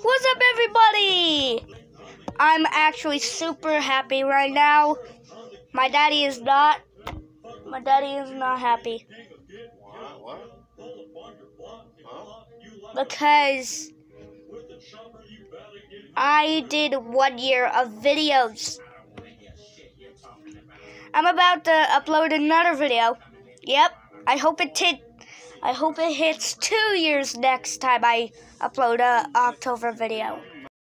What's up, everybody? I'm actually super happy right now. My daddy is not. My daddy is not happy? Because I did one year of videos. I'm about to upload another video. Yep, I hope it hit. I hope it hits two years next time I upload a October video.